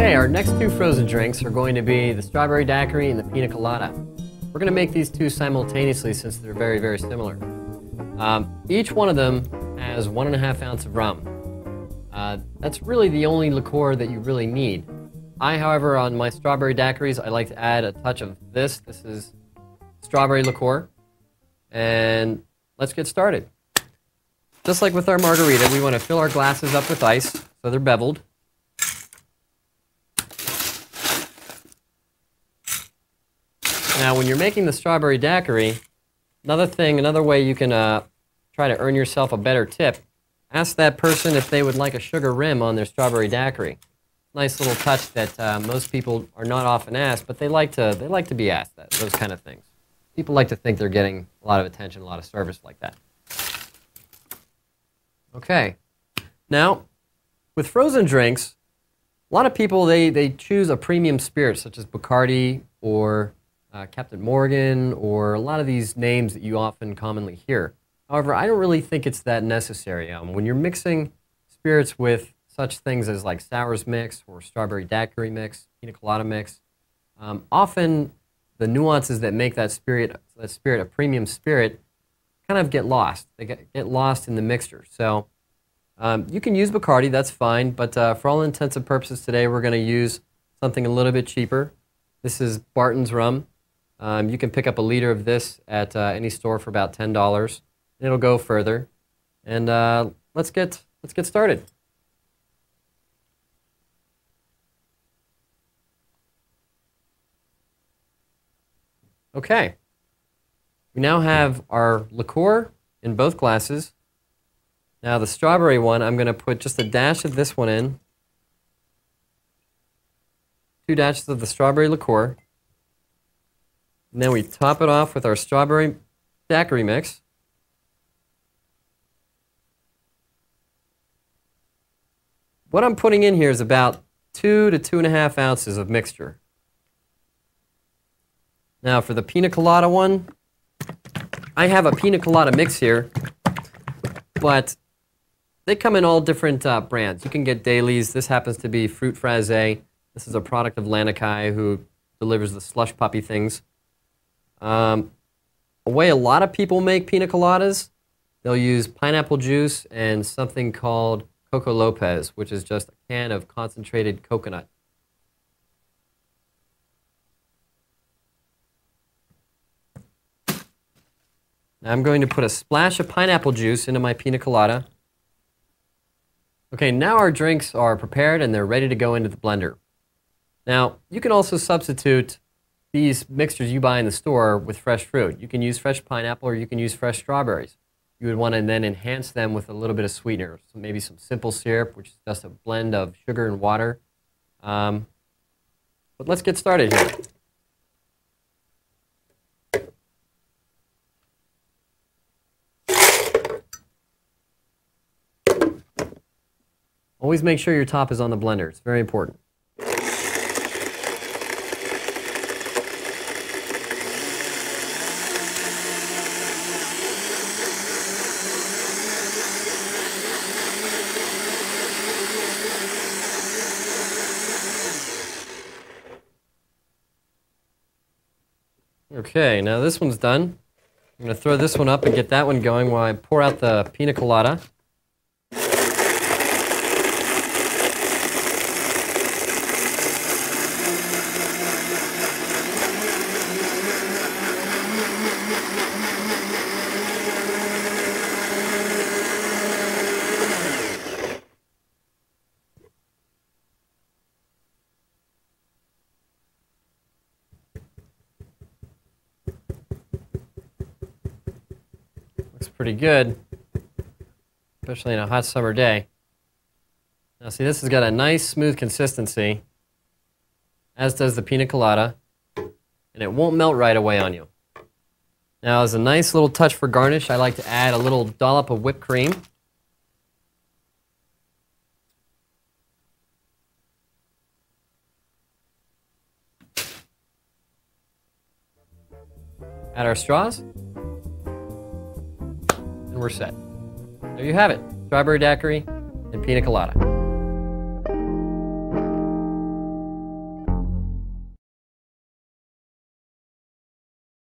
Okay, our next two frozen drinks are going to be the strawberry daiquiri and the pina colada. We're going to make these two simultaneously since they're very, very similar. Um, each one of them has one and a half ounce of rum. Uh, that's really the only liqueur that you really need. I, however, on my strawberry daiquiris, I like to add a touch of this. This is strawberry liqueur. And let's get started. Just like with our margarita, we want to fill our glasses up with ice so they're beveled. Now, when you're making the strawberry daiquiri, another thing, another way you can uh, try to earn yourself a better tip, ask that person if they would like a sugar rim on their strawberry daiquiri. Nice little touch that uh, most people are not often asked, but they like to they like to be asked that those kind of things. People like to think they're getting a lot of attention, a lot of service like that. Okay, now with frozen drinks, a lot of people they they choose a premium spirit such as Bacardi or uh, Captain Morgan, or a lot of these names that you often commonly hear. However, I don't really think it's that necessary. Um, when you're mixing spirits with such things as like sours mix or strawberry daiquiri mix, pina colada mix, um, often the nuances that make that spirit that spirit a premium spirit kind of get lost. They get, get lost in the mixture. So um, you can use Bacardi, that's fine, but uh, for all intents and purposes today, we're going to use something a little bit cheaper. This is Barton's rum. Um, you can pick up a liter of this at uh, any store for about ten dollars. It'll go further, and uh, let's get let's get started. Okay. We now have our liqueur in both glasses. Now the strawberry one, I'm going to put just a dash of this one in. Two dashes of the strawberry liqueur. And then we top it off with our strawberry daiquiri mix. What I'm putting in here is about two to two and a half ounces of mixture. Now for the pina colada one, I have a pina colada mix here, but they come in all different uh, brands. You can get Daily's. This happens to be Fruit Fraise. This is a product of Lanikai who delivers the slush puppy things. Um, a way a lot of people make pina coladas, they'll use pineapple juice and something called Coco Lopez, which is just a can of concentrated coconut. Now I'm going to put a splash of pineapple juice into my pina colada. Okay, now our drinks are prepared and they're ready to go into the blender. Now, you can also substitute these mixtures you buy in the store with fresh fruit. You can use fresh pineapple or you can use fresh strawberries. You would want to then enhance them with a little bit of sweetener, so maybe some simple syrup, which is just a blend of sugar and water. Um, but let's get started here. Always make sure your top is on the blender. It's very important. Okay, now this one's done. I'm going to throw this one up and get that one going while I pour out the pina colada. Pretty good, especially in a hot summer day. Now see, this has got a nice smooth consistency, as does the pina colada, and it won't melt right away on you. Now as a nice little touch for garnish, I like to add a little dollop of whipped cream. Add our straws we're set. There you have it, strawberry daiquiri and pina colada.